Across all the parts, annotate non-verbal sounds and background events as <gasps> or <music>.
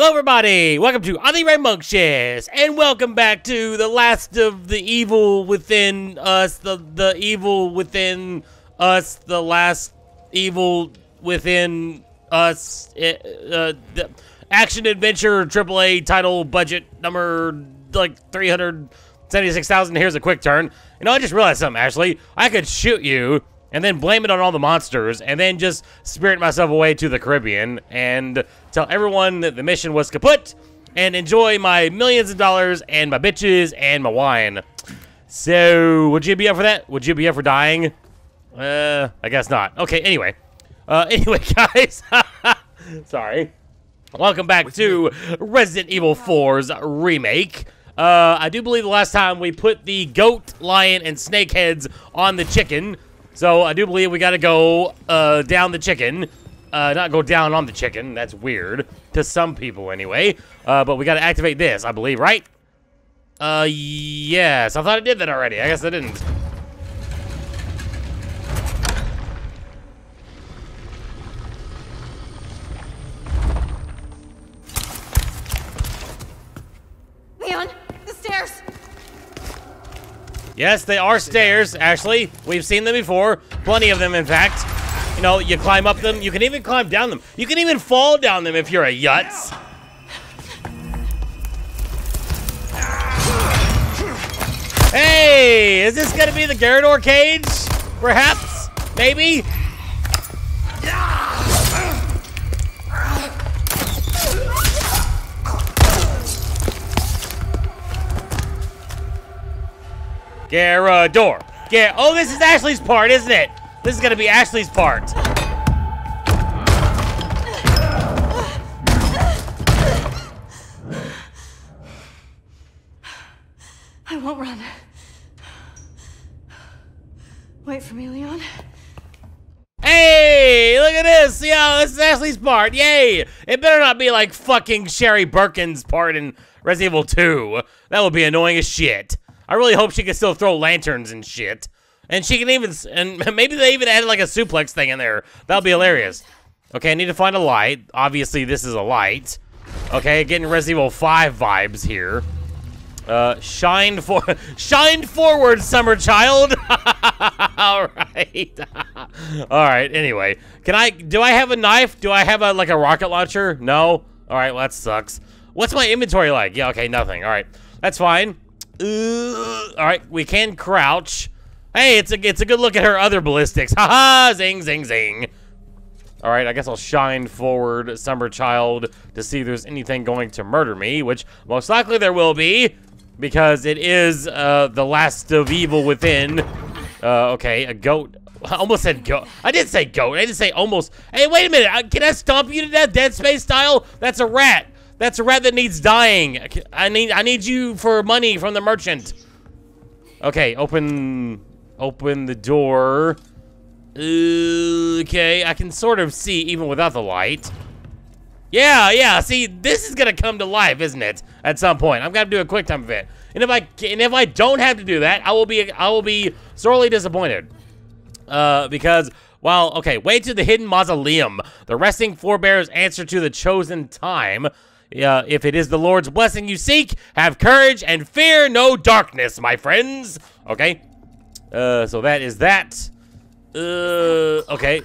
Hello, everybody. Welcome to Oddly Rambunctious, and welcome back to the last of the evil within us, the the evil within us, the last evil within us, uh, uh, the action adventure AAA title budget number like three hundred seventy-six thousand. Here's a quick turn. You know, I just realized something, Ashley. I could shoot you and then blame it on all the monsters, and then just spirit myself away to the Caribbean and tell everyone that the mission was kaput, and enjoy my millions of dollars and my bitches and my wine. So, would you be up for that? Would you be up for dying? Uh, I guess not. Okay, anyway. Uh, <laughs> anyway, guys. <laughs> Sorry. Welcome back to Resident Evil 4's remake. Uh, I do believe the last time we put the goat, lion, and snake heads on the chicken. So I do believe we got to go uh, down the chicken. Uh, not go down on the chicken. That's weird. To some people, anyway. Uh, but we got to activate this, I believe, right? Uh, yes. I thought I did that already. I guess I didn't. Leon, the stairs! Yes, they are stairs, Ashley. We've seen them before. Plenty of them, in fact. You know, you climb up them. You can even climb down them. You can even fall down them if you're a yutz. Hey, is this gonna be the Garrador cage? Perhaps? Maybe? Garrador. Gar oh, this is Ashley's part, isn't it? This is gonna be Ashley's part. I won't run. Wait for me, Leon. Hey, look at this. Yeah, this is Ashley's part. Yay. It better not be like fucking Sherry Birkin's part in Resident Evil 2. That would be annoying as shit. I really hope she can still throw lanterns and shit. And she can even, and <laughs> maybe they even added like a suplex thing in there. That'll be hilarious. Okay, I need to find a light. Obviously, this is a light. Okay, getting Resident Evil 5 vibes here. Uh, shine for, <laughs> shine forward, summer child. <laughs> All right. All right. Anyway, can I? Do I have a knife? Do I have a like a rocket launcher? No. All right. Well, that sucks. What's my inventory like? Yeah. Okay. Nothing. All right. That's fine. Uh, all right. We can crouch. Hey, it's a it's a good look at her other ballistics. Haha! Zing zing zing. All right, I guess I'll shine forward Summer Child to see if there's anything going to murder me, which most likely there will be, because it is uh, the last of evil within. Uh, okay, a goat. I almost said goat. I did say goat. I didn't say almost. Hey, wait a minute. Can I stomp you to death, Dead Space style? That's a rat. That's a rat that needs dying. I need I need you for money from the merchant. Okay, open open the door. Okay, I can sort of see even without the light. Yeah, yeah. See, this is gonna come to life, isn't it? At some point, I'm gonna do a quick time event, and if I and if I don't have to do that, I will be I will be sorely disappointed. Uh, because well, okay, way to the hidden mausoleum. The resting forebears answer to the chosen time. Uh, if it is the Lord's blessing you seek, have courage and fear no darkness, my friends. Okay. Uh, so that is that. Uh, okay.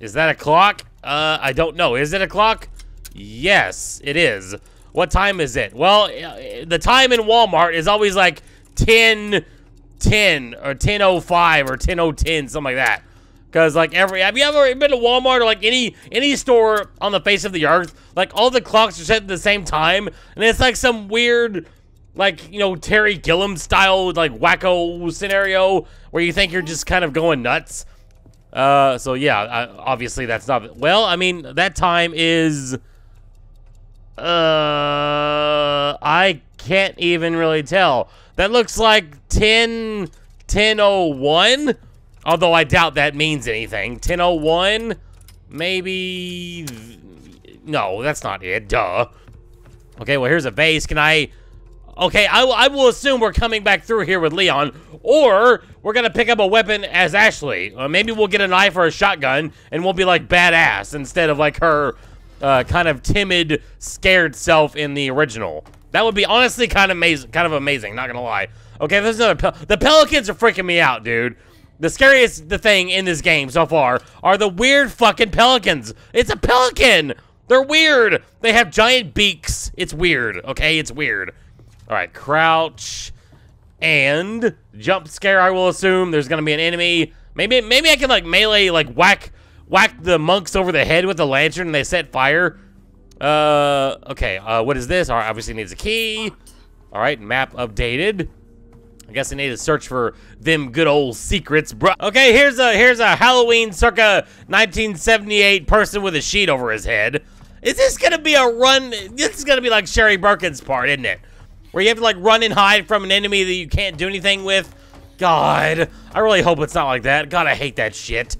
Is that a clock? Uh, I don't know. Is it a clock? Yes, it is. What time is it? Well, uh, the time in Walmart is always like 10, 10 or 10.05 or 10.010, something like that. Because, like, every... Have you ever been to Walmart or, like, any any store on the face of the earth? Like, all the clocks are set at the same time. And it's, like, some weird, like, you know, Terry Gilliam style, like, wacko scenario where you think you're just kind of going nuts. Uh, so, yeah, uh, obviously that's not... Well, I mean, that time is... Uh, I can't even really tell. That looks like 10... 1001? Although I doubt that means anything. 1001? Maybe... No, that's not it. Duh. Okay, well, here's a vase. Can I... Okay, I, I will assume we're coming back through here with Leon, or we're going to pick up a weapon as Ashley. Uh, maybe we'll get a knife or a shotgun, and we'll be, like, badass instead of, like, her uh, kind of timid, scared self in the original. That would be honestly kind of amazing. Kind of amazing. Not gonna lie. Okay, there's another. Pel the pelicans are freaking me out, dude. The scariest the thing in this game so far are the weird fucking pelicans. It's a pelican. They're weird. They have giant beaks. It's weird. Okay, it's weird. All right, crouch and jump scare. I will assume there's gonna be an enemy. Maybe maybe I can like melee like whack whack the monks over the head with a lantern and they set fire. Uh, okay. Uh, what is this? All right, obviously needs a key. All right, map updated. I guess I need to search for them good old secrets, bro. Okay, here's a here's a Halloween circa 1978 person with a sheet over his head. Is this gonna be a run? This is gonna be like Sherry Birkin's part, isn't it? Where you have to like run and hide from an enemy that you can't do anything with. God, I really hope it's not like that. God, I hate that shit.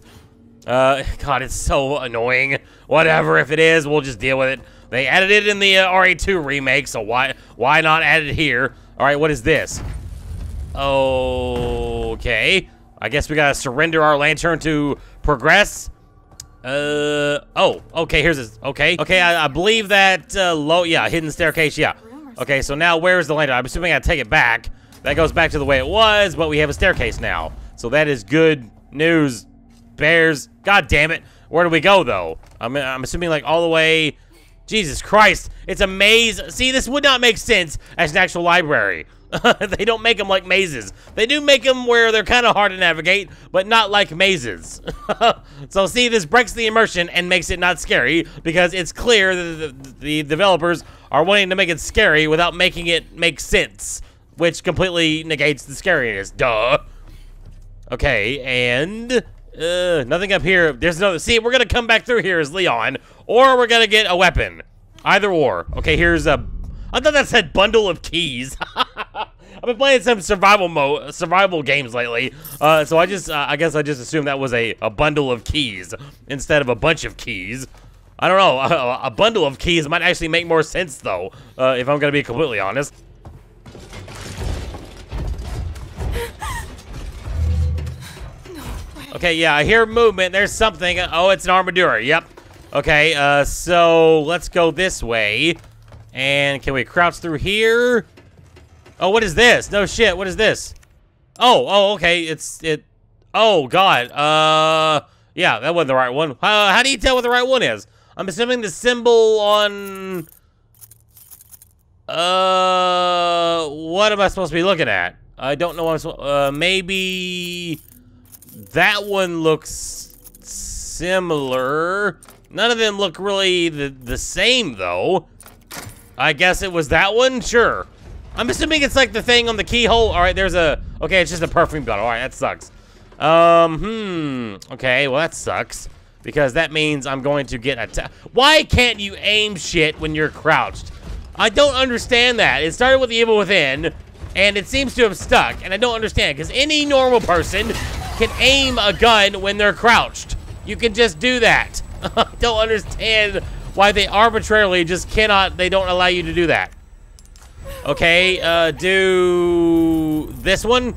Uh, God, it's so annoying. Whatever, if it is, we'll just deal with it. They added it in the uh, RE2 remake, so why why not add it here? All right, what is this? Okay. I guess we gotta surrender our lantern to progress. Uh, oh, okay, here's this. Okay, okay, I, I believe that, uh, low, yeah, hidden staircase, yeah. Okay, so now where's the lantern? I'm assuming I take it back. That goes back to the way it was, but we have a staircase now. So that is good news, bears. God damn it. Where do we go, though? I'm, I'm assuming, like, all the way... Jesus Christ, it's a maze. See, this would not make sense as an actual library. <laughs> they don't make them like mazes. They do make them where they're kind of hard to navigate, but not like mazes. <laughs> so see, this breaks the immersion and makes it not scary because it's clear that the, the developers are wanting to make it scary without making it make sense, which completely negates the scariness. Duh. Okay, and uh, nothing up here. There's no. See, we're gonna come back through here as Leon, or we're gonna get a weapon. Either or. Okay, here's a. I thought that said bundle of keys. <laughs> I've been playing some survival mode, survival games lately, uh, so I just, uh, I guess I just assumed that was a, a bundle of keys instead of a bunch of keys. I don't know, <laughs> a, a bundle of keys might actually make more sense though, uh, if I'm gonna be completely honest. <gasps> Okay, yeah, I hear movement. There's something. Oh, it's an armadura. Yep. Okay, uh, so let's go this way. And can we crouch through here? Oh, what is this? No shit, what is this? Oh, oh, okay, it's, it, oh, God, uh, yeah, that wasn't the right one. Uh, how do you tell what the right one is? I'm assuming the symbol on, uh, what am I supposed to be looking at? I don't know what I'm supposed, uh, maybe that one looks similar. None of them look really the, the same, though. I guess it was that one? Sure. I'm assuming it's like the thing on the keyhole. All right, there's a... Okay, it's just a perfume bottle. All right, that sucks. Um, hmm. Okay, well, that sucks. Because that means I'm going to get attacked. Why can't you aim shit when you're crouched? I don't understand that. It started with the Evil Within, and it seems to have stuck. And I don't understand, because any normal person can aim a gun when they're crouched. You can just do that. <laughs> I don't understand why they arbitrarily just cannot, they don't allow you to do that. Okay, uh, do this one.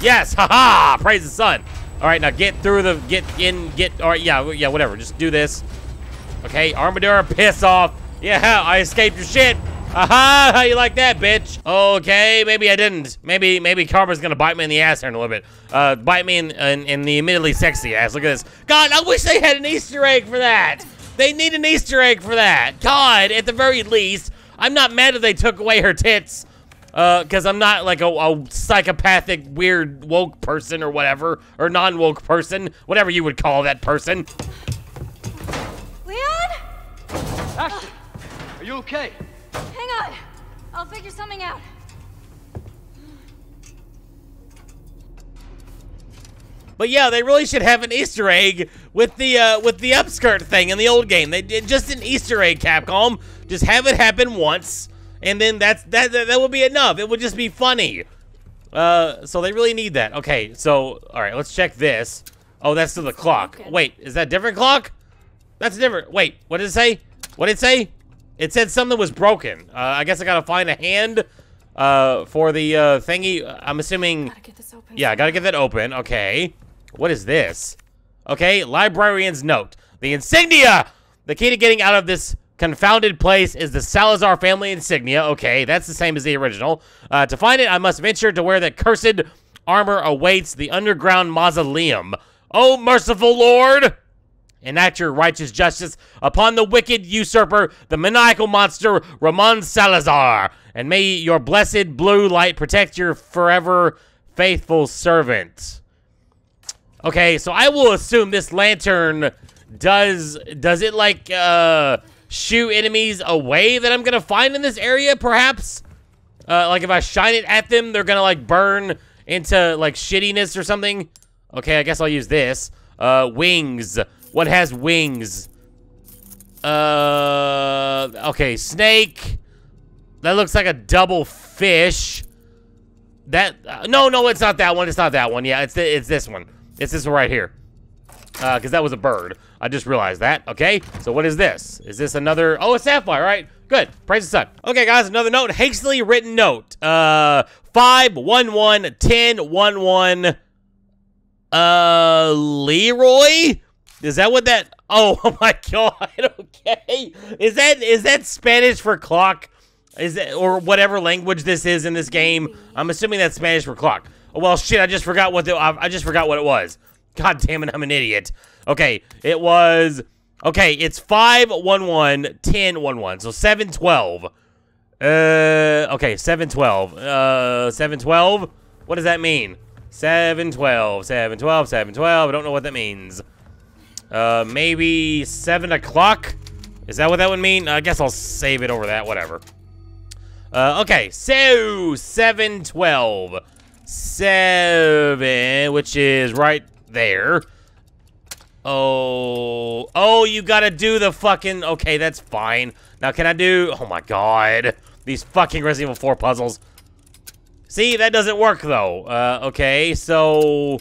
Yes, haha, -ha! praise the sun. All right, now get through the, get in, get, all right, yeah, yeah, whatever, just do this. Okay, Armadura, piss off. Yeah, <laughs> I escaped your shit. Aha, how you like that, bitch? Okay, maybe I didn't. Maybe maybe Karma's gonna bite me in the ass here in a little bit. Uh, bite me in, in, in the admittedly sexy ass. Look at this. God, I wish they had an Easter egg for that. They need an Easter egg for that. God, at the very least, I'm not mad if they took away her tits. Uh, because I'm not like a, a, psychopathic, weird, woke person or whatever, or non-woke person, whatever you would call that person. Leon? Ashley, are you okay? Hang on. I'll figure something out. But yeah, they really should have an Easter egg with the uh, with the upskirt thing in the old game. They did just an Easter egg, Capcom. Just have it happen once, and then that's that that, that would be enough. It would just be funny. Uh, so they really need that. Okay, so all right, let's check this. Oh, that's to the clock. Wait, is that different clock? That's different. Wait, what did it say? What did it say? It said something was broken. Uh, I guess I gotta find a hand uh, for the uh, thingy. I'm assuming. Gotta get this open. Yeah, I gotta get that open. Okay. What is this? Okay, librarian's note. The insignia The key to getting out of this confounded place is the Salazar family insignia. Okay, that's the same as the original. Uh, to find it, I must venture to where the cursed armor awaits the underground mausoleum. Oh, merciful Lord! Enact your righteous justice upon the wicked usurper, the maniacal monster, Ramon Salazar, and may your blessed blue light protect your forever faithful servant. Okay, so I will assume this lantern does does it like uh shoo enemies away that I'm gonna find in this area, perhaps? Uh, like if I shine it at them, they're gonna like burn into like shittiness or something. Okay, I guess I'll use this. Uh, wings. What has wings? Uh, okay, snake. That looks like a double fish. That uh, no, no, it's not that one. It's not that one. Yeah, it's it's this one. It's this one right here. Uh, because that was a bird. I just realized that. Okay, so what is this? Is this another? Oh, a sapphire. Right. Good. Praise the sun. Okay, guys, another note. Hastily written note. Uh, five one one. one ten one one. Uh, Leroy. Is that what that? <laughs> Oh, oh <laughs> my God. Okay. Is that is that Spanish for clock? Is that or whatever language this is in this game? I'm assuming that's Spanish for clock. Well, shit. I just forgot what the I, just forgot what it was. God damn it, I'm an idiot. Okay, it was okay. It's five one one ten one one. So seven twelve. Uh, okay, seven twelve. Uh, seven twelve. What does that mean? Seven twelve. Seven twelve. Seven twelve. I don't know what that means. Uh, maybe 7 o'clock? Is that what that would mean? I guess I'll save it over that, whatever. Uh, okay, so 712. 7, which is right there. Oh, oh, you gotta do the fucking, okay, that's fine. Now, can I do, oh my god, these fucking Resident Evil 4 puzzles. See, that doesn't work, though. Uh, okay, so...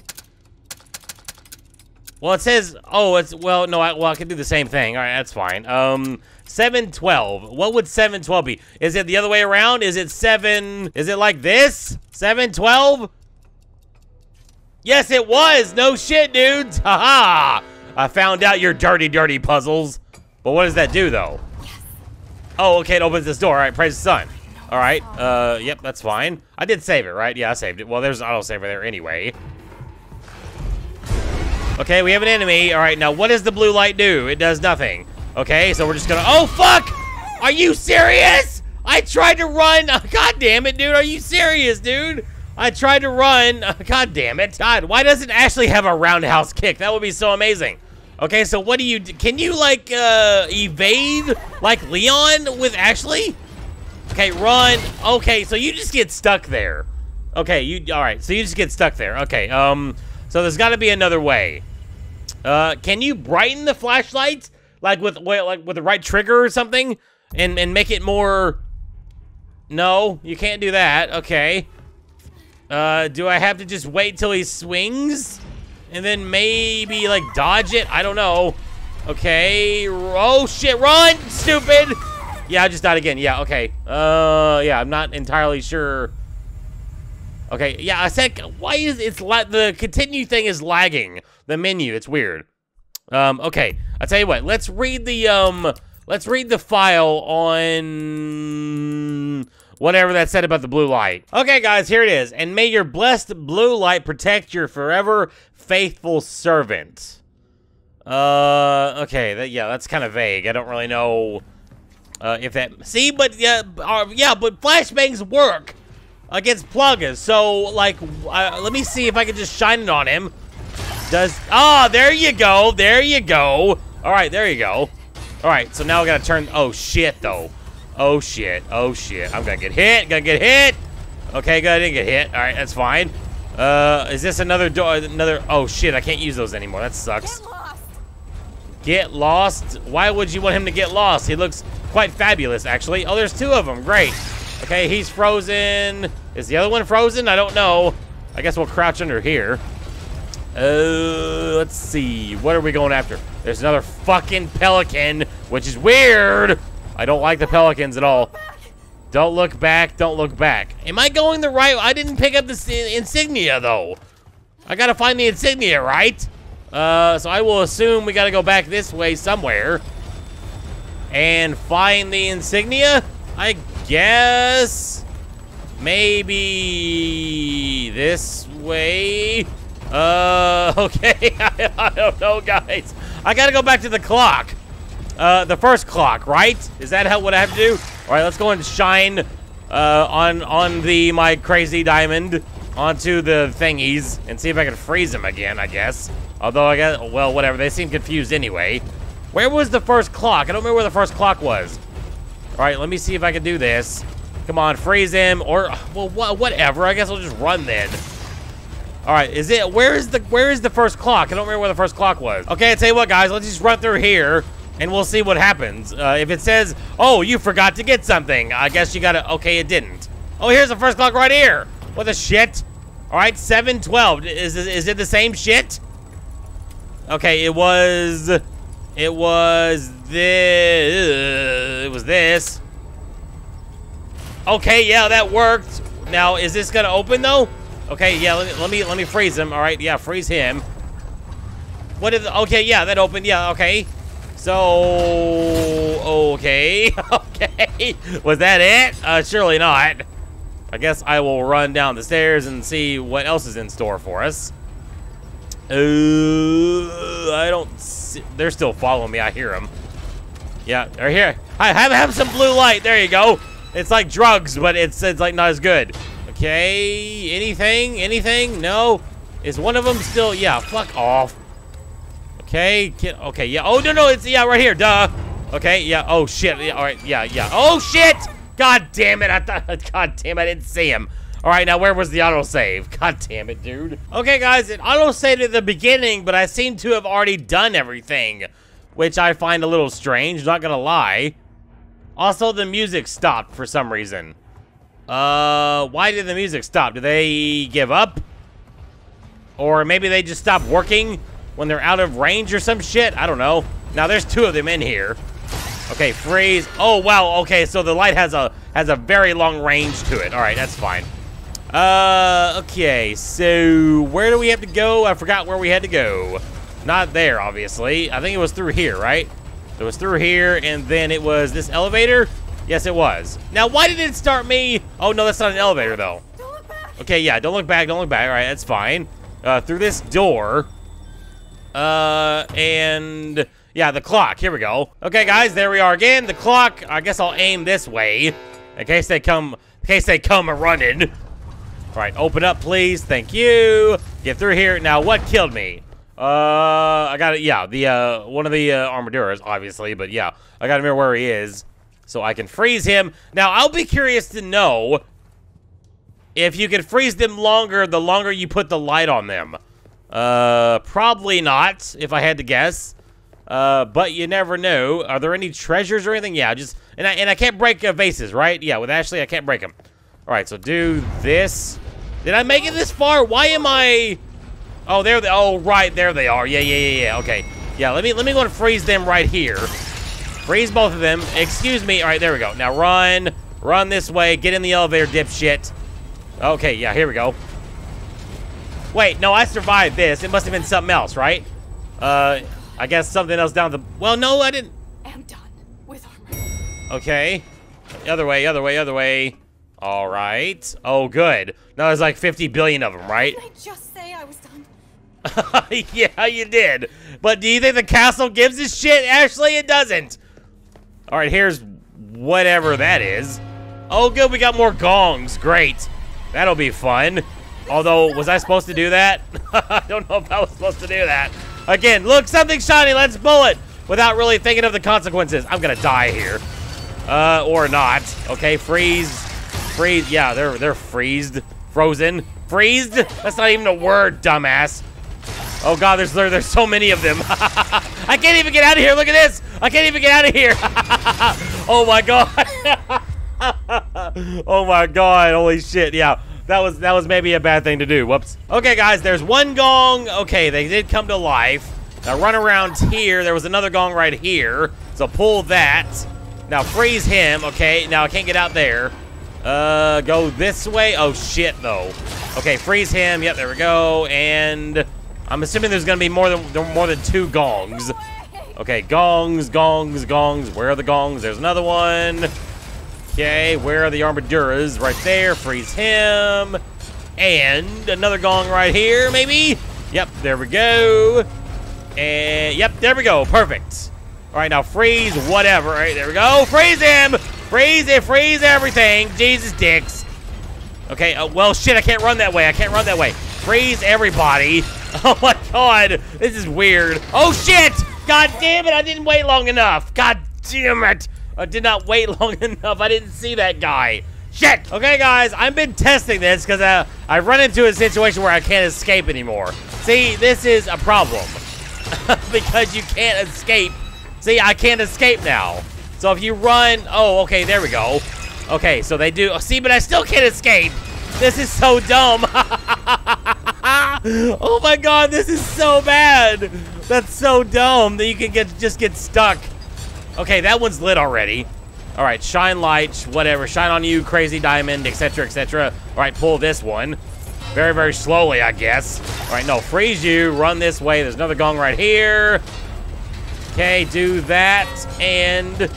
Well, it says, oh, it's, well, no, I, well, I can do the same thing. All right, that's fine. Um, 712. What would 712 be? Is it the other way around? Is it 7, is it like this? 712? Yes, it was. No shit, dudes. Haha. -ha. I found out your dirty, dirty puzzles. But what does that do, though? Oh, okay, it opens this door. All right, praise the sun. All right, uh, yep, that's fine. I did save it, right? Yeah, I saved it. Well, there's an autosaver there anyway. Okay, we have an enemy. All right, now what does the blue light do? It does nothing. Okay, so we're just gonna... Oh, fuck! Are you serious? I tried to run. <laughs> God damn it, dude. Are you serious, dude? I tried to run. <laughs> God damn it. God, why doesn't Ashley have a roundhouse kick? That would be so amazing. Okay, so what do you... Can you, like, uh, evade, like, Leon with Ashley? Okay, run. Okay, so you just get stuck there. Okay, you... All right, so you just get stuck there. Okay, um... So there's got to be another way. Uh, can you brighten the flashlight like with like with the right trigger or something, and and make it more? No, you can't do that. Okay. Uh, do I have to just wait till he swings, and then maybe like dodge it? I don't know. Okay. Oh shit! Run, stupid. Yeah, I just died again. Yeah. Okay. Uh, yeah. I'm not entirely sure. Okay, yeah, I said, why is it's like the continue thing is lagging the menu? It's weird. Um, okay, I tell you what, let's read the um, let's read the file on whatever that said about the blue light. Okay, guys, here it is. And may your blessed blue light protect your forever faithful servant. Uh, okay, that, yeah, that's kind of vague. I don't really know uh, if that. See, but yeah, uh, yeah, but flashbangs work against Plagas. So, like, uh, let me see if I can just shine it on him. Does, ah, oh, there you go. There you go. All right, there you go. All right, so now I gotta turn, oh shit, though. Oh shit, oh shit. I'm gonna get hit, gonna get hit. Okay, good, I didn't get hit. All right, that's fine. Uh, is this another door, another, oh shit, I can't use those anymore. That sucks. Get lost. Get lost? Why would you want him to get lost? He looks quite fabulous, actually. Oh, there's two of them, great. Okay, he's frozen. Is the other one frozen? I don't know. I guess we'll crouch under here. Uh, let's see. What are we going after? There's another fucking pelican, which is weird. I don't like the pelicans at all. Don't look back. Don't look back. Am I going the right? I didn't pick up the insignia, though. I gotta find the insignia, right? Uh, so I will assume we gotta go back this way somewhere. and find the insignia? I guess maybe this way. Uh, <laughs> okay, <laughs> I, don't know, guys. I gotta go back to the clock. Uh, the first clock, right? Is that how what I have to do? All right, let's go and shine uh, on on the my crazy diamond onto the thingies and see if I can freeze them again. I guess. Although I guess, well, whatever. They seem confused anyway. Where was the first clock? I don't remember where the first clock was. All right, let me see if I can do this. Come on, freeze him, or well, wh whatever. I guess I'll just run then. All right, is it? Where is the Where is the first clock? I don't remember where the first clock was. Okay, I tell you what, guys. Let's just run through here, and we'll see what happens. Uh, if it says, "Oh, you forgot to get something," I guess you gotta. Okay, it didn't. Oh, here's the first clock right here. What the shit? All right, seven twelve. Is is it the same shit? Okay, it was. It was this. It was this. Okay, yeah, that worked. Now, is this gonna open though? Okay, yeah, let me let me, let me freeze him. All right, yeah, freeze him. What is? Okay, yeah, that opened. Yeah, okay. So, okay, <laughs> okay. Was that it? Uh, surely not. I guess I will run down the stairs and see what else is in store for us. Uh, I don't see. They're still following me. I hear them. Yeah, they're here. I have have some blue light. There you go. It's like drugs, but it's it's like not as good. Okay, anything? Anything? No. Is one of them still? Yeah, fuck off. Okay, okay, yeah. Oh no, no, it's yeah right here. Duh. Okay, yeah. Oh shit. Yeah, all right. Yeah, yeah. Oh shit. God damn it. I thought. <laughs> God damn. I didn't see him. All right, now where was the autosave? <laughs> God damn it, dude. Okay, guys, it autosaved at the beginning, but I seem to have already done everything, which I find a little strange, not gonna lie. Also, the music stopped for some reason. Uh, why did the music stop? Did they give up? Or maybe they just stopped working when they're out of range or some shit? I don't know. Now, there's two of them in here. Okay, freeze. Oh, wow. Okay, so the light has a has a very long range to it. All right, that's fine. Uh, okay, so where do we have to go? I forgot where we had to go. Not there, obviously. I think it was through here, right? It was through here, and then it was this elevator? Yes, it was. Now, why did it start me? Oh, no, that's not an elevator, though. Don't look back. Okay, yeah, don't look back, don't look back. All right, that's fine. Uh, through this door. Uh, and... Yeah, the clock. Here we go. Okay, guys, there we are again. The clock. I guess I'll aim this way. In case they come... In case they come running. All right, open up, please. Thank you. Get through here. Now, what killed me? Uh, I got it. Yeah, the uh, one of the uh, armaduras, obviously, but yeah, I got to remember where he is, so I can freeze him. Now, I'll be curious to know if you can freeze them longer, the longer you put the light on them. Uh, probably not, if I had to guess. Uh, but you never know. Are there any treasures or anything? Yeah, just and I and I can't break uh, vases, right? Yeah, with Ashley, I can't break them. All right, so do this. Did I make it this far? Why am I? Oh, there they. Oh, right, there they are. Yeah, yeah, yeah, yeah. Okay, yeah. Let me let me go and freeze them right here. Freeze both of them. Excuse me. All right, there we go. Now run, run this way. Get in the elevator, dipshit. Okay, yeah, here we go. Wait, no, I survived this. It must have been something else, right? Uh, I guess something else down the... Well, no, I didn't... I'm done with armor. Okay. Other way, other way, other way. All right. Oh, good. Now there's like 50 billion of them, right? Did I just say I was done? <laughs> yeah, you did. But do you think the castle gives a shit? Actually, it doesn't. All right, here's whatever that is. Oh, good, we got more gongs. Great. That'll be fun. Although, was I supposed to do that? <laughs> I don't know if I was supposed to do that. Again, look, something shiny. Let's pull it without really thinking of the consequences. I'm going to die here. Uh, or not. Okay, freeze. Freeze. Yeah, they're they're freezed. Frozen. Freezed? That's not even a word, dumbass. Oh god, there's there, there's so many of them. <laughs> I can't even get out of here. Look at this. I can't even get out of here. <laughs> oh my god. <laughs> oh my god. Holy shit. Yeah. That was that was maybe a bad thing to do. Whoops. Okay, guys, there's one gong. Okay, they did come to life. Now run around here. There was another gong right here. So pull that. Now freeze him. Okay, now I can't get out there. Uh, go this way. Oh shit, though. Okay, freeze him. Yep, there we go. And I'm assuming there's gonna be more than more than two gongs. Okay, gongs, gongs, gongs. Where are the gongs? There's another one. Okay, where are the armaduras? Right there. Freeze him. And another gong right here, maybe? Yep, there we go. And, yep, there we go. Perfect. All right, now freeze whatever. All right, there we go. Freeze him. Freeze it. Freeze everything. Jesus dicks. Okay, uh, well, shit, I can't run that way. I can't run that way. Freeze everybody. <laughs> Oh, my God. This is weird. Oh, shit. God damn it. I didn't wait long enough. God damn it. I did not wait <laughs> long enough. I didn't see that guy. Shit. Okay, guys, I've been testing this because uh, I've run into a situation where I can't escape anymore. See, this is a problem. <laughs> because you can't escape. See, I can't escape now. So if you run... Oh, okay, there we go. Okay, so they do... Oh, see, but I still can't escape. This is so dumb. <laughs> oh my god, this is so bad. That's so dumb that you can get just get stuck. Okay, that one's lit already. All right, shine light, whatever. Shine on you, crazy diamond, etc., etc. All right, pull this one. Very, very slowly, I guess. All right, no, freeze you. Run this way. There's another gong right here. Okay, do that. And,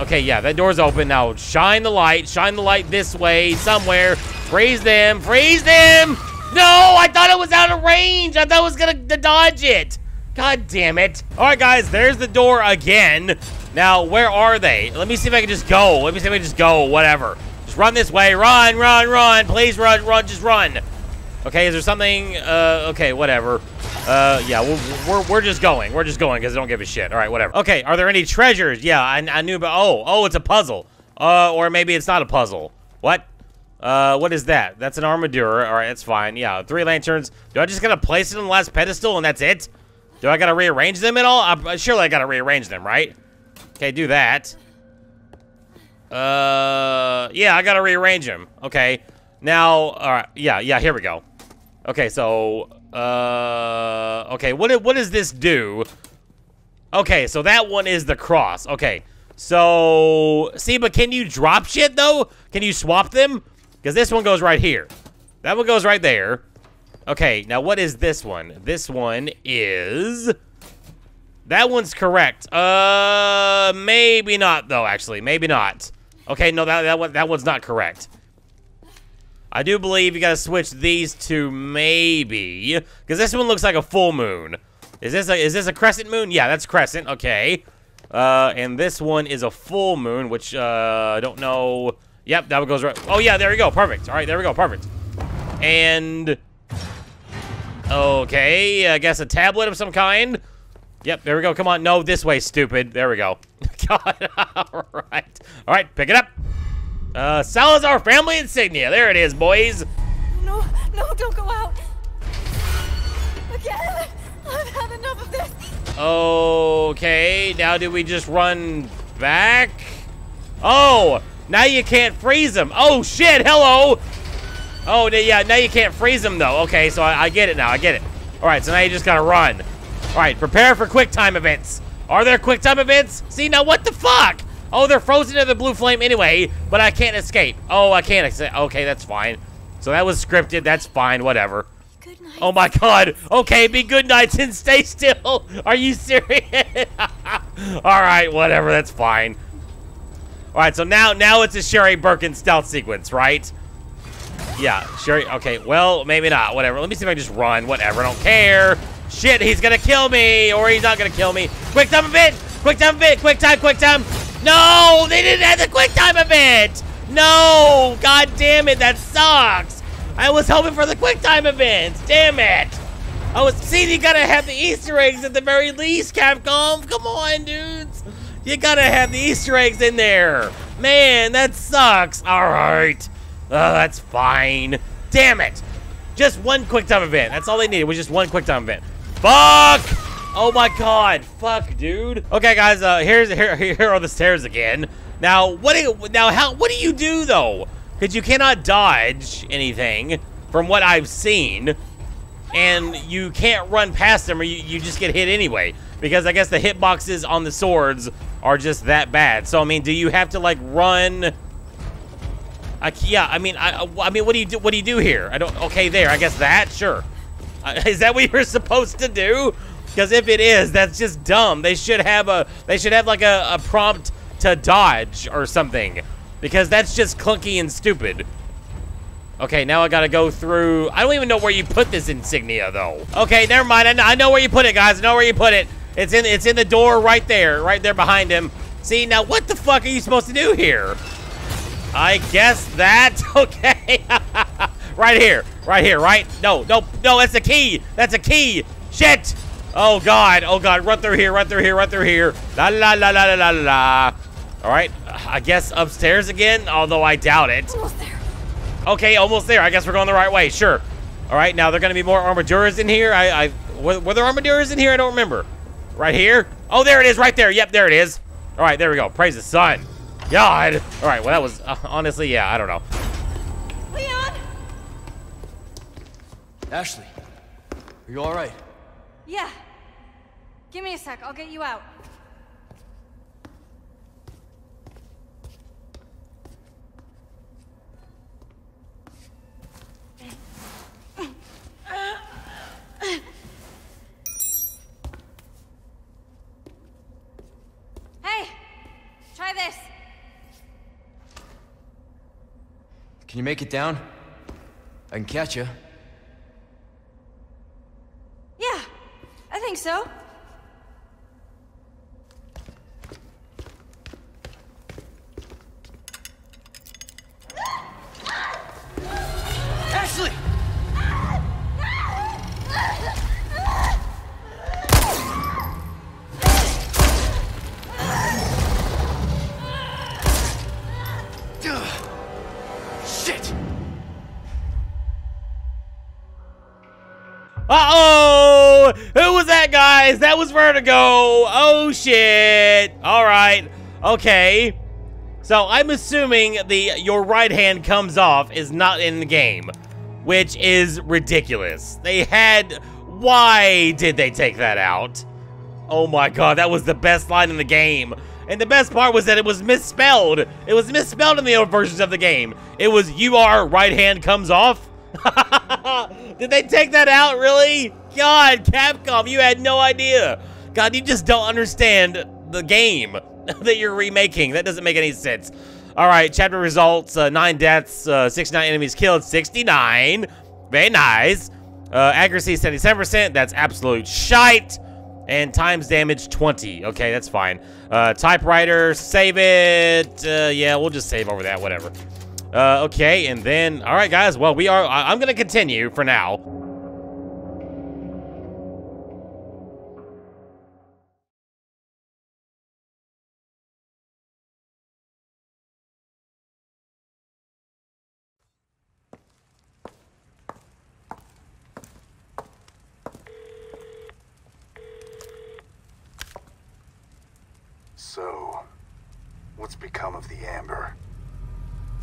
okay, yeah, that door's open. Now, shine the light. Shine the light this way, somewhere. Freeze them. Freeze them. No, I thought it was out of range. I thought I was going to dodge it. God damn it. All right, guys, there's the door again. Now, where are they? Let me see if I can just go. Let me see if I can just go. Whatever. Just run this way. Run, run, run. Please run, run. Just run. Okay, is there something? Uh, okay, whatever. Uh, yeah, we're, we're, we're just going. We're just going because I don't give a shit. All right, whatever. Okay, are there any treasures? Yeah, I, I knew about... Oh, oh, it's a puzzle. Uh, or maybe it's not a puzzle. What? Uh, what is that? That's an armadura. All right, that's fine. Yeah, three lanterns. Do I just gotta place it on the last pedestal and that's it? Do I gotta rearrange them at all? I'm, surely I gotta rearrange them, right? Okay, do that. Uh, yeah, I gotta rearrange them. Okay. Now, all right, yeah, yeah, here we go. Okay, so, uh, okay, what, what does this do? Okay, so that one is the cross. Okay, so, see, but can you drop shit, though? Can you swap them? Because this one goes right here. That one goes right there. Okay, now what is this one? This one is... That one's correct. Uh, maybe not, though, actually. Maybe not. Okay, no, that, that, one, that one's not correct. I do believe you gotta switch these two, maybe. Because this one looks like a full moon. Is this a, is this a crescent moon? Yeah, that's crescent. Okay. Uh, and this one is a full moon, which, uh, I don't know... Yep, that one goes right. Oh, yeah, there we go. Perfect. All right, there we go. Perfect. And... Okay, I guess a tablet of some kind. Yep, there we go. Come on. No, this way, stupid. There we go. <laughs> God. <laughs> All right. All right, pick it up. Uh, Salazar family insignia. There it is, boys. No, no, don't go out. Again. I've had enough of this. Okay, now do we just run back? Oh, now you can't freeze them. Oh, shit, hello. Oh, yeah, now you can't freeze them, though. Okay, so I, I get it now, I get it. All right, so now you just gotta run. All right, prepare for quick time events. Are there quick time events? See, now what the fuck? Oh, they're frozen to the blue flame anyway, but I can't escape. Oh, I can't escape. Okay, that's fine. So that was scripted. That's fine. Whatever. Good night. Oh my god. Okay, be good nights and stay still. <laughs> Are you serious? <laughs> All right, whatever. That's fine. All right, so now now it's a Sherry Birkin stealth sequence, right? Yeah, Sherry. Okay, well, maybe not. Whatever. Let me see if I can just run. Whatever. I don't care. Shit, he's gonna kill me, or he's not gonna kill me. Quick time bit. Quick time event! Quick time, quick time! No! They didn't have the quick time event! No! God damn it, that sucks! I was hoping for the quick time event! Damn it! I was see you gotta have the Easter eggs at the very least, Capcom! Come on, dudes! You gotta have the Easter eggs in there! Man, that sucks! Alright. Oh, that's fine. Damn it! Just one quick time event. That's all they needed was just one quick time event. Fuck! Oh my god. Fuck, dude. Okay, guys, uh, here's here, here are the stairs again. Now, what do you, now how what do you do though? Because you cannot dodge anything from what I've seen. And you can't run past them or you, you just get hit anyway. Because I guess the hitboxes on the swords are just that bad. So, I mean, do you have to, like, run... I, yeah, I mean, I, I mean, what do you do? What do you do here? I don't. Okay, there. I guess that. Sure. Uh, <laughs> is that what you're supposed to do? Because if it is, that's just dumb. They should have a they should have like a, a prompt to dodge or something. Because that's just clunky and stupid. Okay, now I gotta go through. I don't even know where you put this insignia though. Okay, never mind. I know, I know where you put it, guys. I know where you put it. It's in it's in the door right there, right there behind him. See, now what the fuck are you supposed to do here? I guess that. <laughs> Okay. <laughs> right here. Right here, right? No, no, no, that's a key. That's a key. Shit. Oh, God. Oh, God. Run through here, run through here, run through here. La, la, la, la, la, la, la. All right. I guess upstairs again, although I doubt it. Almost there. Okay, almost there. I guess we're going the right way. Sure. All right, now there are going to be more armaduras in here. I, I were, were there armaduras in here? I don't remember. Right here? Oh, there it is, right there. Yep, there it is. All right, there we go. Praise the sun. God. All right, well, that was, uh, honestly, yeah, I don't know. Leon! Ashley, are you all right? Yeah. Give me a sec. I'll get you out. Hey! Try this. Can you make it down? I can catch you. Yeah, I think so. Guys? That was Vertigo. Oh, shit. All right. Okay. So I'm assuming the your right hand comes off is not in the game, which is ridiculous. They had... Why did they take that out? Oh my god, that was the best line in the game. And the best part was that it was misspelled. It was misspelled in the old versions of the game. It was you are right hand comes off. <laughs> Did they take that out, really? God, Capcom, you had no idea. God, you just don't understand the game <laughs> that you're remaking. That doesn't make any sense. All right, chapter results, uh, 9 deaths, uh, 69 enemies killed, 69. Very nice. Uh, accuracy 77%, that's absolute shite. And times damage 20. Okay, that's fine. Uh, typewriter, save it. Uh, yeah, we'll just save over that, whatever. Uh, okay, and then, all right, guys. Well, we are. I, I'm gonna continue for now.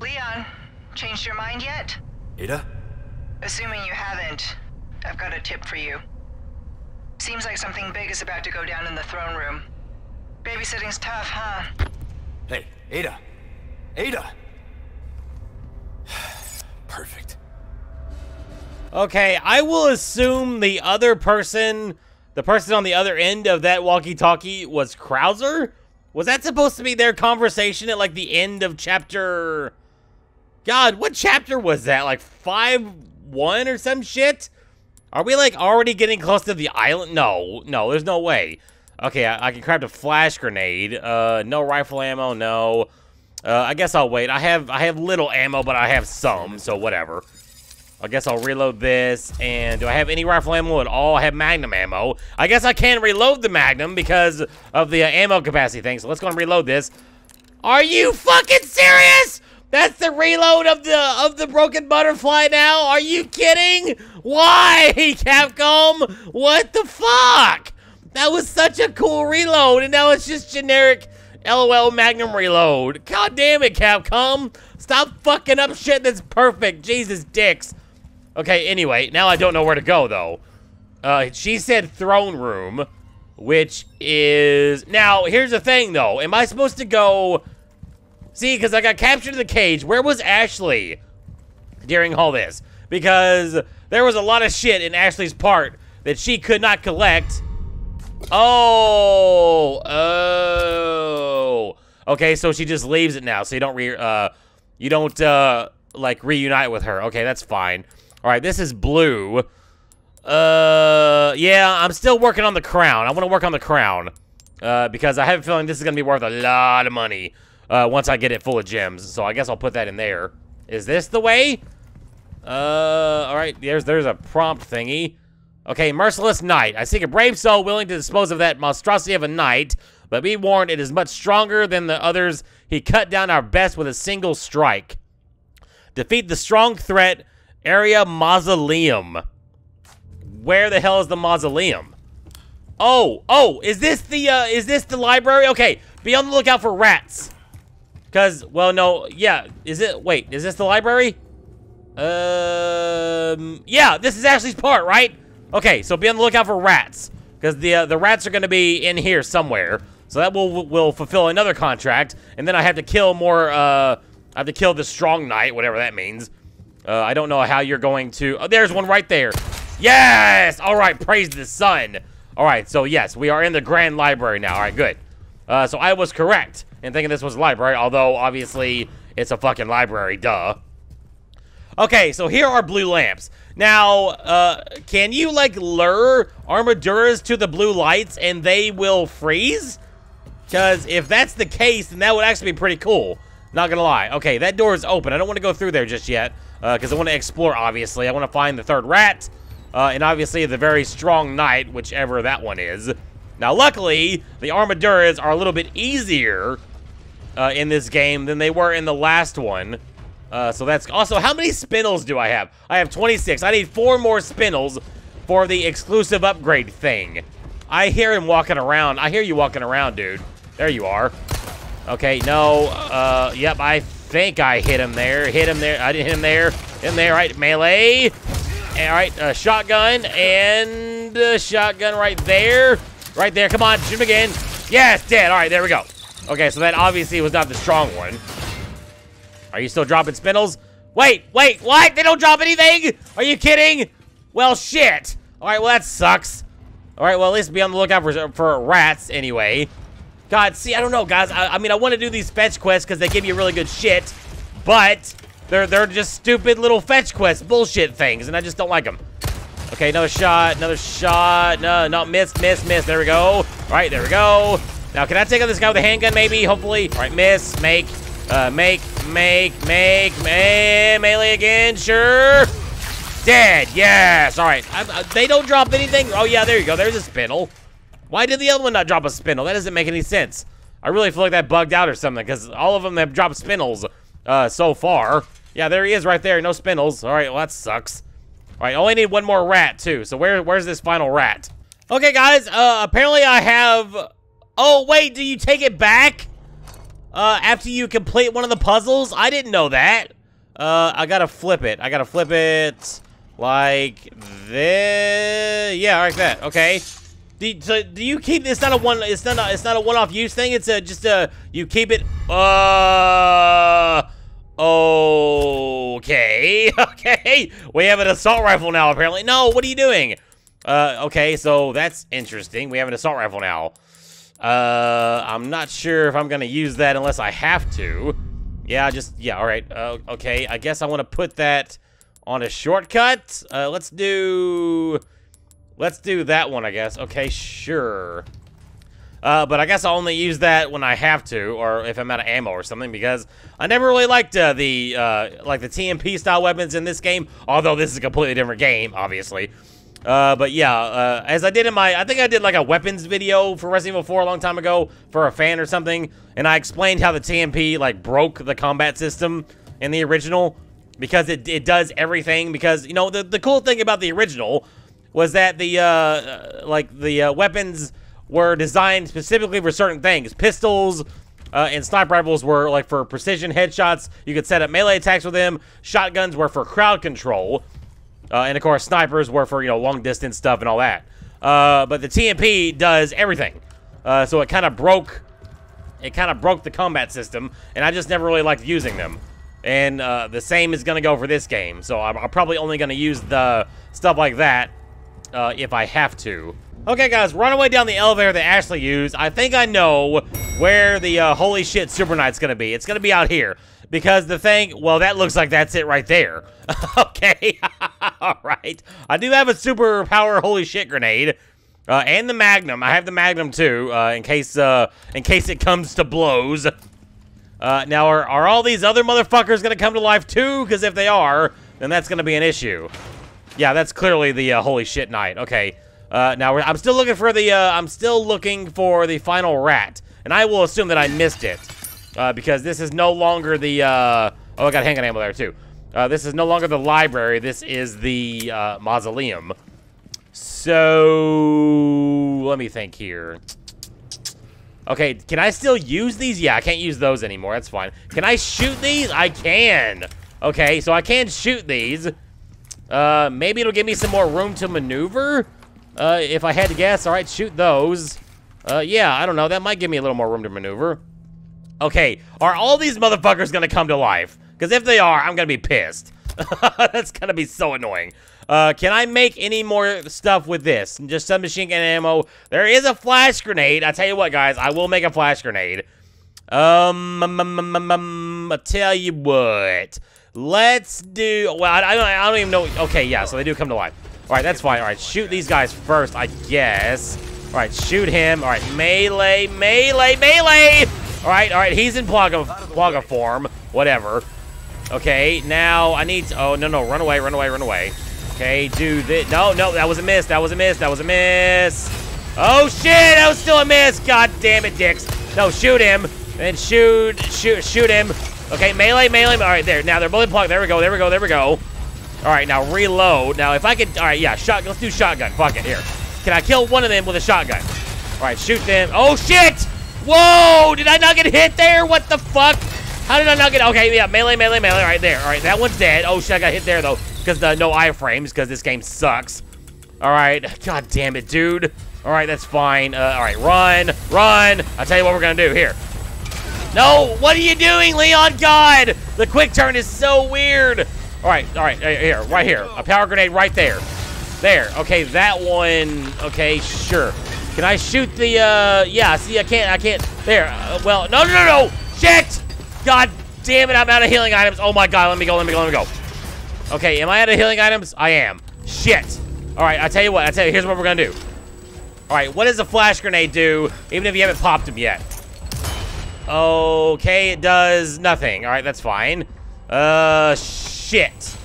Leon, changed your mind yet? Ada? Assuming you haven't, I've got a tip for you. Seems like something big is about to go down in the throne room. Babysitting's tough, huh? Hey, Ada! Ada! <sighs> Perfect. Okay, I will assume the other person, the person on the other end of that walkie-talkie was Krauser? Was that supposed to be their conversation at like the end of chapter... God, what chapter was that? Like 5-1 or some shit? Are we like already getting close to the island? No, no, there's no way. Okay, I, I can craft a flash grenade. Uh, no rifle ammo, no. Uh, I guess I'll wait. I have I have little ammo, but I have some, so whatever. I guess I'll reload this. And do I have any rifle ammo at all? I have magnum ammo. I guess I can reload the magnum because of the uh, ammo capacity thing. So let's go and reload this. Are you fucking serious? That's the reload of the of the broken butterfly now? Are you kidding? Why, <laughs> Capcom? What the fuck? That was such a cool reload, and now it's just generic LOL Magnum reload. God damn it, Capcom. Stop fucking up shit that's perfect. Jesus dicks. Okay, anyway, now I don't know where to go, though. Uh, she said throne room, which is... Now, here's the thing, though. Am I supposed to go... See, because I got captured in the cage. Where was Ashley during all this? Because there was a lot of shit in Ashley's part that she could not collect. Oh, oh. Okay, so she just leaves it now, so you don't re, uh, you don't, uh, like, reunite with her. Okay, that's fine. All right, this is blue. Uh, yeah, I'm still working on the crown. I want to work on the crown. Uh, because I have a feeling this is to be worth a lot of money. Uh, once I get it full of gems. So I guess I'll put that in there. Is this the way? Uh, alright, there's, there's a prompt thingy. Okay, Merciless Knight. I seek a brave soul willing to dispose of that monstrosity of a knight, but be warned, it is much stronger than the others. He cut down our best with a single strike. Defeat the strong threat, Area Mausoleum. Where the hell is the mausoleum? Oh, oh, is this the, uh, is this the library? Okay, be on the lookout for rats. Because, well, no, yeah, is it, wait, is this the library? Um, yeah, this is Ashley's part, right? Okay, so be on the lookout for rats. Because the, uh, the rats are going to be in here somewhere. So that will, will fulfill another contract. And then I have to kill more, uh, I have to kill the strong knight, whatever that means. Uh, I don't know how you're going to, oh, there's one right there. Yes! All right, praise the sun. All right, so yes, we are in the Grand Library now. All right, good. Uh, so I was correct in thinking this was a library, although obviously it's a fucking library, duh. Okay, so here are blue lamps. Now, uh, can you, like, lure Armaduras to the blue lights and they will freeze? Because if that's the case, then that would actually be pretty cool. Not gonna lie. Okay, that door is open. I don't want to go through there just yet, because uh, I want to explore, obviously. I want to find the third rat, uh, and obviously the very strong knight, whichever that one is. Now, luckily, the Armaduras are a little bit easier uh, in this game than they were in the last one. Uh, so that's also, how many spindles do I have? I have 26. I need four more spindles for the exclusive upgrade thing. I hear him walking around. I hear you walking around, dude. There you are. Okay, no. Uh, yep, I think I hit him there. Hit him there. I didn't hit him there. Him there. Right, melee. All right, uh, shotgun and uh, shotgun right there. Right there. Come on, shoot him again. Yes, dead. All right, there we go. Okay, so that obviously was not the strong one. Are you still dropping spindles? Wait, wait, what? They don't drop anything? Are you kidding? Well, shit. All right, well, that sucks. All right, well, at least be on the lookout for, for rats anyway. God, see, I don't know, guys. I, I mean, I want to do these fetch quests because they give you really good shit, but they're, they're just stupid little fetch quest bullshit things, and I just don't like them. Okay, another shot, another shot. No, no, miss, miss, miss. There we go. All right, there we go. Now, can I take out this guy with a handgun, maybe? Hopefully. All right, miss, make, uh, make, make, make, me melee again, sure. Dead, yes. All right, I, I, they don't drop anything. Oh, yeah, there you go. There's a spindle. Why did the other one not drop a spindle? That doesn't make any sense. I really feel like that bugged out or something, because all of them have dropped spindles uh, so far. Yeah, there he is right there. No spindles. All right, well, that sucks. All right, only need one more rat, too. So where, where's this final rat? Okay, guys, uh, apparently I have... Oh, wait, do you take it back? Uh, after you complete one of the puzzles? I didn't know that. Uh, I gotta flip it. I gotta flip it like this. Yeah, like that. Okay. Do you, do you keep? It's not a one. It's not. A, it's not a one-off use thing. It's a just a. You keep it. Uh. Okay. <laughs> Okay. We have an assault rifle now. Apparently. No. What are you doing? Uh. Okay. So that's interesting. We have an assault rifle now. Uh. I'm not sure if I'm gonna use that unless I have to. Yeah. Just. Yeah. All right. Uh, okay. I guess I want to put that on a shortcut. Uh. Let's do. Let's do that one, I guess. Okay, sure. Uh, but I guess I'll only use that when I have to, or if I'm out of ammo or something, because I never really liked uh, the uh, like the TMP style weapons in this game. Although this is a completely different game, obviously. Uh, but yeah, uh, as I did in my, I think I did like a weapons video for Resident Evil 4 a long time ago for a fan or something, and I explained how the TMP like broke the combat system in the original because it, it does everything. Because you know the the cool thing about the original was that the uh, like the uh, weapons were designed specifically for certain things. Pistols uh, and sniper rifles were like for precision headshots. You could set up melee attacks with them. Shotguns were for crowd control. Uh, and of course, snipers were for, you know, long distance stuff and all that. Uh, but the TMP does everything. Uh, so it kind of broke, it kind of broke the combat system. And I just never really liked using them. And uh, the same is going to go for this game. So I'm, I'm probably only going to use the stuff like that uh, if I have to. Okay, guys, run away down the elevator that Ashley used. I think I know where the uh, holy shit super knight's gonna be. It's gonna be out here. Because the thing, well, that looks like that's it right there. <laughs> okay, <laughs> all right. I do have a super power holy shit grenade. Uh, and the Magnum. I have the Magnum too, uh, in case uh, in case it comes to blows. Uh, now, are, are all these other motherfuckers gonna come to life too? Because if they are, then that's gonna be an issue. Yeah, that's clearly the uh, holy shit knight. Okay. Uh, now I'm still looking for the uh, I'm still looking for the final rat, and I will assume that I missed it uh, because this is no longer the uh, oh I got a handgun ammo there too. Uh, this is no longer the library. This is the uh, mausoleum. So let me think here. Okay, can I still use these? Yeah, I can't use those anymore. That's fine. Can I shoot these? I can. Okay, so I can shoot these. Maybe it'll give me some more room to maneuver. Uh, if I had to guess, all right, shoot those. Uh, yeah, I don't know. That might give me a little more room to maneuver. Okay, are all these motherfuckers gonna come to life? Because if they are, I'm gonna be pissed. <laughs> That's gonna be so annoying. Uh, can I make any more stuff with this? Just some machine gun ammo. There is a flash grenade. I tell you what, guys, I will make a flash grenade. Um, um, um, um, um, um I tell you what. Let's do. Well, I, I, don't. I don't even know. Okay, yeah. So they do come to life. All right, that's fine. All right, shoot these guys first, I guess. All right, shoot him. All right, melee, melee, melee. All right, all right, he's in Plaga, Plaga form. Whatever. Okay, now I need to, oh, no, no, run away, run away, run away. Okay, do this. No, no, that was a miss. That was a miss. That was a miss. Oh, shit, that was still a miss. God damn it, dicks. No, shoot him. And shoot, shoot, shoot him. Okay, melee, melee. All right, there. Now they're both plugged. There we go, there we go, there we go. All right, now reload. Now, if I could, all right, yeah, shot. Let's do shotgun. Fuck it. Here, can I kill one of them with a shotgun? All right, shoot them. Oh shit! Whoa! Did I not get hit there? What the fuck? How did I not get? Okay, yeah, melee, melee, melee. Right there. All right, that one's dead. Oh shit, I got hit there though, because the no iframes, because this game sucks. All right, god damn it, dude. All right, that's fine. Uh, all right, run, run. I'll tell you what we're gonna do here. No, what are you doing, Leon? God, the quick turn is so weird. All right, all right, here, right here. A power grenade right there. There, okay, that one, okay, sure. Can I shoot the, uh, yeah, see, I can't, I can't, there. Uh, well, no, no, no, no, shit! God damn it, I'm out of healing items. Oh my God, let me go, let me go, let me go. Okay, am I out of healing items? I am. Shit. All right, I tell you what, I tell you, here's what we're gonna do. All right, what does a flash grenade do, even if you haven't popped them yet? Okay, it does nothing. All right, that's fine. Uh, shit.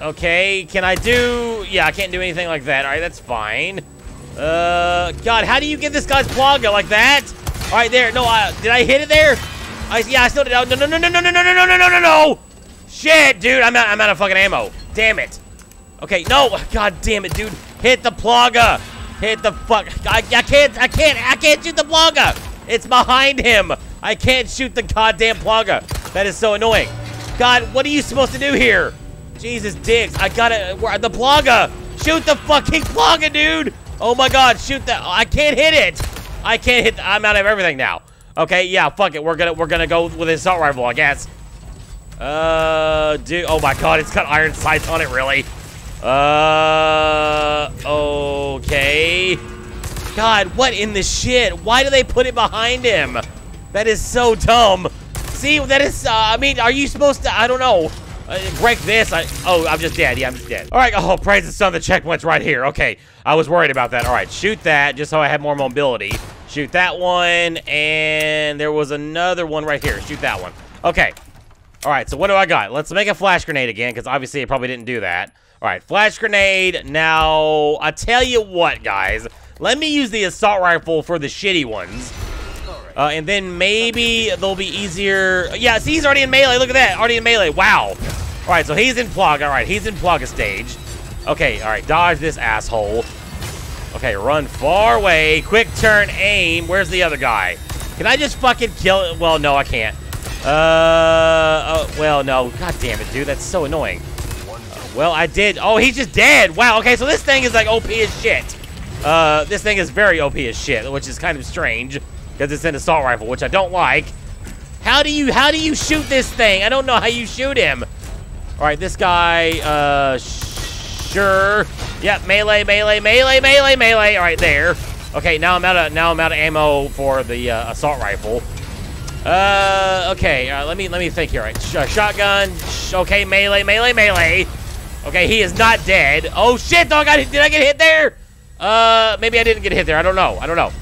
Okay, can I do... Yeah, I can't do anything like that. All right, that's fine. Uh, God, how do you get this guy's Plaga like that? All right, there. No, uh, did I hit it there? I, yeah, I still did. Oh, no, no, no, no, no, no, no, no, no, no, no, no. Shit, dude, I'm out, I'm out of fucking ammo. Damn it. Okay, no. God damn it, dude. Hit the Plaga. Hit the fuck. I, I can't, I can't, I can't shoot the Plaga. It's behind him. I can't shoot the goddamn Plaga. That is so annoying. God, what are you supposed to do here? Jesus dicks. I gotta, the Plaga. Shoot the fucking Plaga, dude. Oh my God, shoot that. I can't hit it. I can't hit, I'm out of everything now. Okay, yeah, fuck it. We're gonna, we're gonna go with an assault rifle, I guess. Uh, dude, oh my God, it's got iron sights on it, really? Uh, okay. God, what in the shit? Why do they put it behind him? That is so dumb. See, that is, uh, I mean, are you supposed to, I don't know. Uh, break this. I, oh, I'm just dead. Yeah, I'm just dead. All right. Oh, praise the sun. The checkpoint's right here. Okay. I was worried about that. All right. Shoot that just so I have more mobility. Shoot that one, and there was another one right here. Shoot that one. Okay. All right, so what do I got? Let's make a flash grenade again, because obviously it probably didn't do that. All right, flash grenade. Now, I tell you what, guys. Let me use the assault rifle for the shitty ones. Uh, and then maybe they'll be easier. Yeah, see, he's already in melee. Look at that. Already in melee. Wow. All right, so he's in plug. All right, he's in plug stage. Okay, all right, dodge this asshole. Okay, run far away. Quick turn, aim. Where's the other guy? Can I just fucking kill it? Well, no, I can't. Uh, oh, well, no. God damn it, dude. That's so annoying. Uh, well, I did. Oh, he's just dead. Wow, okay, so this thing is like OP as shit. Uh, this thing is very OP as shit, which is kind of strange because it's an assault rifle, which I don't like. How do you, how do you shoot this thing? I don't know how you shoot him. All right, this guy, uh, sure. Yep, melee, melee, melee, melee, melee. All right, there. Okay, now I'm out of now I'm out of ammo for the uh, assault rifle. Uh, okay. Uh, let me let me think here. All right, Sh uh, shotgun. Sh okay, melee, melee, melee. Okay, he is not dead. Oh shit! Did I get hit there? Uh, maybe I didn't get hit there. I don't know. I don't know.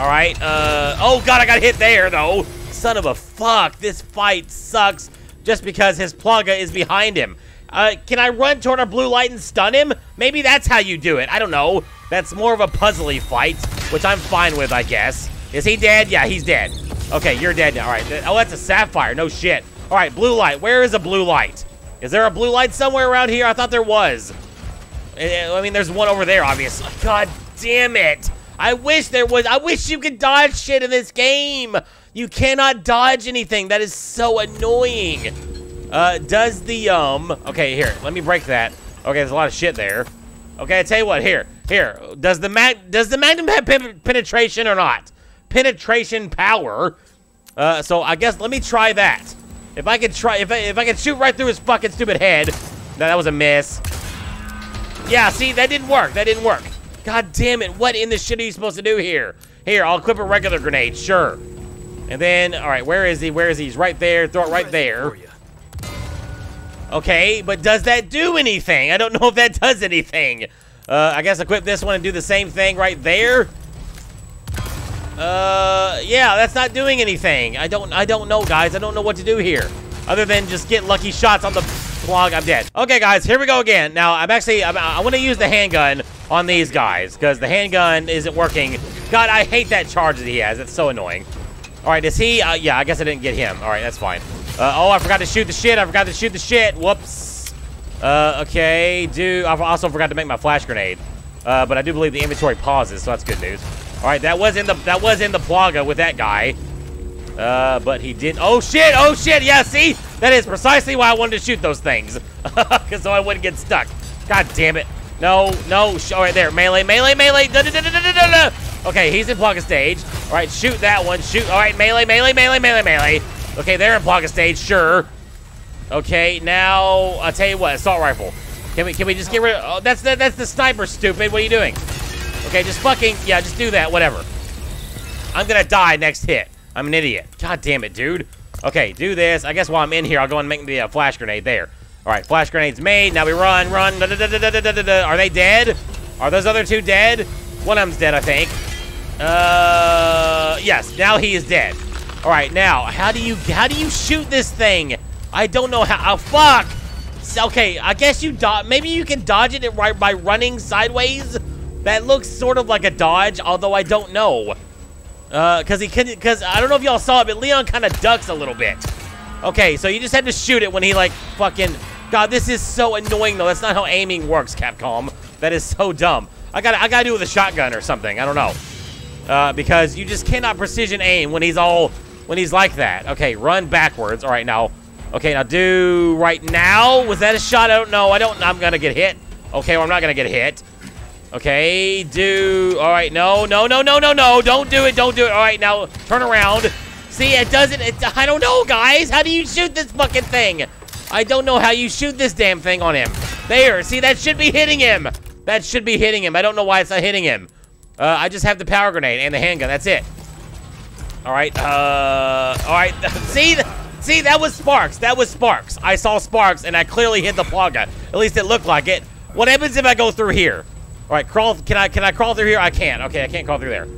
All right. Uh, oh god, I got hit there though. Son of a fuck! This fight sucks just because his Plaga is behind him. Uh, can I run toward a blue light and stun him? Maybe that's how you do it. I don't know. That's more of a puzzly fight, which I'm fine with, I guess. Is he dead? Yeah, he's dead. Okay, you're dead now. All right. Oh, that's a sapphire. No shit. All right, blue light. Where is a blue light? Is there a blue light somewhere around here? I thought there was. Eh, I mean, there's one over there, obviously. God damn it. I wish there was. I wish you could dodge shit in this game. You cannot dodge anything. That is so annoying. Uh, does the, um, okay, here, let me break that. Okay, there's a lot of shit there. Okay, I tell you what, here, here, does the mag, does the Magnum have pen penetration or not? Penetration power. Uh, so I guess, let me try that. If I could try, if I, if I could shoot right through his fucking stupid head. No, that was a miss. Yeah, see, that didn't work, that didn't work. God damn it, what in the shit are you supposed to do here? Here, I'll equip a regular grenade, sure. And then, all right, where is he? Where is he? He's right there. Throw it right there. Okay, but does that do anything? I don't <laughs> know if that does anything. Uh, I guess equip this one and do the same thing right there. Uh, yeah, that's not doing anything. I don't, I don't know, guys. I don't know what to do here. Other than just get lucky shots on the I'm dead. Okay, guys, here we go again. Now, I'm actually, I'm, I want to use the handgun on these guys because the handgun isn't working. God, I hate that charge that he has. It's so annoying. All right, is he? Uh, yeah, I guess I didn't get him. All right, that's fine. Uh, oh, I forgot to shoot the shit. I forgot to shoot the shit. Whoops. Uh, okay. Do I also forgot to make my flash grenade. Uh, but I do believe the inventory pauses, so that's good news. All right, that was in the that was in the plaga with that guy. Uh, but he didn't. Oh shit! Oh shit! Yeah, see, that is precisely why I wanted to shoot those things, <laughs> because so I wouldn't get stuck. God damn it! No, no. All right, there. Melee, melee, melee. Da, da, da. Okay, he's in plaga stage. All right, shoot that one. Shoot. All right, melee, melee, melee, melee, melee. Okay, they're in plaga stage, sure. Okay, now I'll tell you what, assault rifle. Can we can we just get rid of? Oh, that's the, that's the sniper, stupid. What are you doing? Okay, just fucking yeah, just do that. Whatever. I'm gonna die next hit. I'm an idiot. God damn it, dude. Okay, do this. I guess while I'm in here, I'll go and make the uh, flash grenade there. All right, flash grenade's made. Now we run, run. Da, da, da, Are they dead? Are those other two dead? One of them's dead, I think. Uh, yes. Now he is dead. All right, now how do you how do you shoot this thing? I don't know how. Oh fuck. Okay, I guess you dodge. Maybe you can dodge it right by running sideways. That looks sort of like a dodge, although I don't know. Uh, cause he can, cause I don't know if y'all saw it, but Leon kind of ducks a little bit. Okay, so you just had to shoot it when he like fucking. God, this is so annoying though. That's not how aiming works, Capcom. That is so dumb. I gotta, I gotta do it with a shotgun or something. I don't know. Uh, because you just cannot precision aim when he's all when he's like that. Okay, run backwards. All right, now. Okay, now do right now. Was that a shot? I don't know. I don't. I'm gonna get hit. Okay, well, I'm not gonna get hit. Okay, do. All right, no, no, no, no, no, no. Don't do it. Don't do it. All right, now turn around. See, it doesn't. It, I don't know, guys. How do you shoot this fucking thing? I don't know how you shoot this damn thing on him. There. See, that should be hitting him. That should be hitting him. I don't know why it's not hitting him. Uh, I just have the power grenade and the handgun. That's it. All right. Uh, all right. <laughs> see, see, that was sparks. That was sparks. I saw sparks, and I clearly hit the plaga. At least it looked like it. What happens if I go through here? All right, crawl. Can I can I crawl through here? I can't. Okay, I can't crawl through there.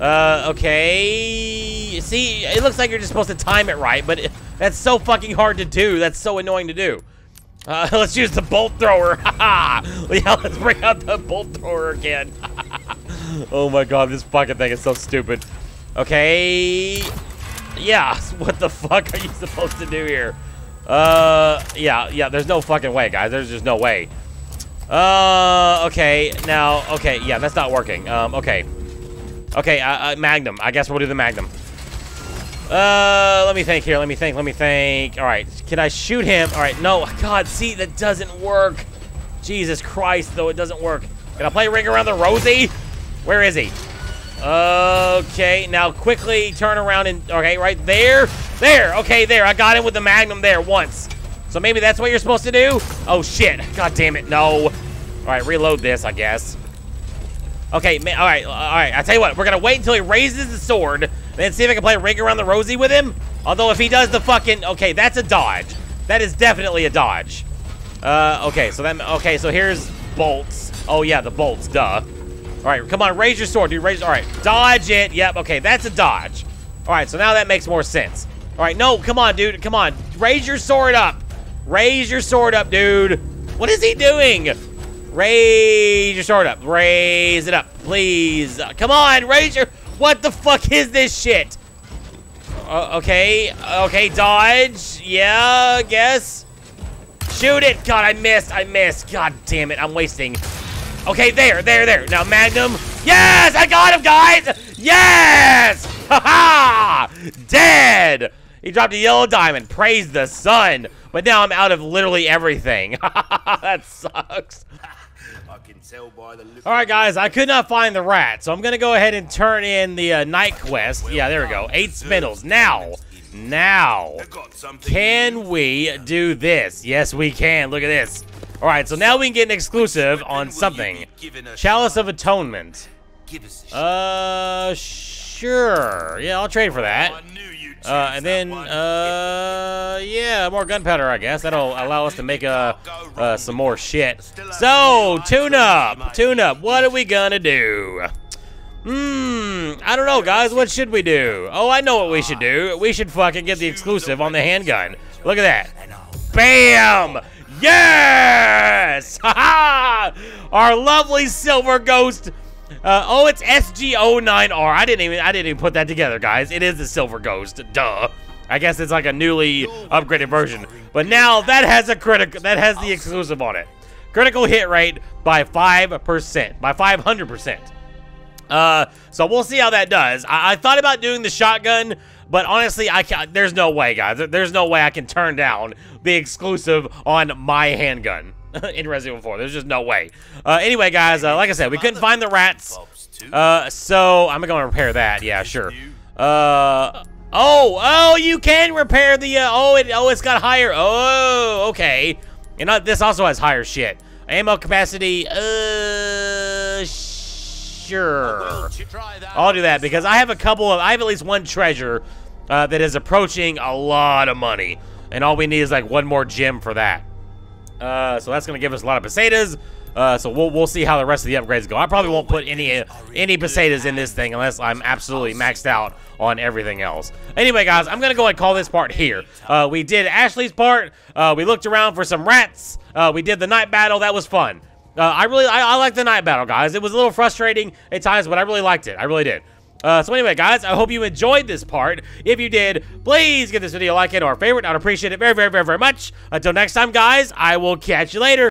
Uh, okay. See, it looks like you're just supposed to time it right, but it, that's so fucking hard to do. That's so annoying to do. Uh, <laughs> let's use the bolt thrower. <laughs> yeah, let's bring out the bolt thrower again. <laughs> oh my god, this fucking thing is so stupid. Okay. Yeah, what the fuck are you supposed to do here? Uh, yeah, yeah, there's no fucking way, guys. There's just no way. Uh, okay, now, okay, yeah, that's not working. Um, okay. Okay, uh, uh, Magnum. I guess we'll do the Magnum. Uh, let me think here. Let me think. Let me think. All right, can I shoot him? All right, no. God, see, that doesn't work. Jesus Christ, though, it doesn't work. Can I play Ring Around the Rosie? Where is he? Okay, now quickly turn around and, okay, right there. There, okay, there. I got him with the Magnum there once. So maybe that's what you're supposed to do? Oh, shit. God damn it, no. All right, reload this, I guess. Okay, man, all right, all right. I tell you what, we're gonna wait until he raises the sword, then see if I can play Ring Around the Rosie with him. Although if he does the fucking, okay, that's a dodge. That is definitely a dodge. Uh, okay, so then, okay, so here's bolts. Oh yeah, the bolts, duh. All right, come on, raise your sword, dude. Raise. All right, dodge it. Yep. Okay, that's a dodge. All right, so now that makes more sense. All right, no, come on, dude. Come on, raise your sword up. Raise your sword up, dude. What is he doing? Raise your sword up. Raise it up, please. Uh, come on, raise your. What the fuck is this shit? Uh, okay, okay, dodge. Yeah, I guess. Shoot it. God, I missed. I missed. God damn it, I'm wasting. Okay, there, there, there. Now, Magnum. Yes, I got him, guys. Yes. <laughs> Ha ha. Dead. He dropped a yellow diamond. Praise the sun. But now I'm out of literally everything. <laughs> that sucks. All right, guys, I could not find the rat, so I'm going to go ahead and turn in the uh, knight quest. Yeah, there we go. Eight spindles. Now, now, can we do this? Yes, we can. Look at this. All right, so now we can get an exclusive on something. Chalice of Atonement. Uh, sure. Yeah, I'll trade for that. Uh, and then, uh, yeah, more gunpowder, I guess. That'll allow us to make, uh, uh some more shit. So, tune up. Tune up. What are we gonna do? Hmm, I don't know, guys. What should we do? Oh, I know what we should do. We should fucking get the exclusive on the handgun. Look at that. Bam! Yes! <laughs> Ha ha! Our lovely silver ghost uh, oh, it's SG09R. I didn't even I didn't even put that together, guys. It is the Silver Ghost. Duh. I guess it's like a newly upgraded version. But now that has a critical that has the exclusive on it. Critical hit rate by 5%. By 500%. Uh, so we'll see how that does. I, I thought about doing the shotgun, but honestly, I can't, there's no way, guys. There's no way I can turn down the exclusive on my handgun. <laughs> in Resident Evil 4. There's just no way. Uh, anyway, guys, uh, like I said, we couldn't find the rats. Uh, so I'm going to repair that. Yeah, sure. Uh, oh, oh, you can repair the, uh, oh, it, oh, it's got higher. Oh, okay. You know, this also has higher shit. Ammo capacity, uh, sure. I'll do that because I have a couple of, I have at least one treasure uh, that is approaching a lot of money. And all we need is like one more gem for that. Uh, so that's going to give us a lot of pesetas. Uh, so we'll, we'll see how the rest of the upgrades go. I probably won't put any any pesetas in this thing unless I'm absolutely maxed out on everything else. Anyway, guys, I'm going to go and call this part here. Uh, we did Ashley's part. Uh, we looked around for some rats. Uh, we did the knight battle. That was fun. Uh, I really, I, I like the knight battle, guys. It was a little frustrating at times, but I really liked it. I really did. Uh, so anyway, guys, I hope you enjoyed this part. If you did, please give this video a like and or a favorite. I'd appreciate it very, very, very, very much. Until next time, guys, I will catch you later.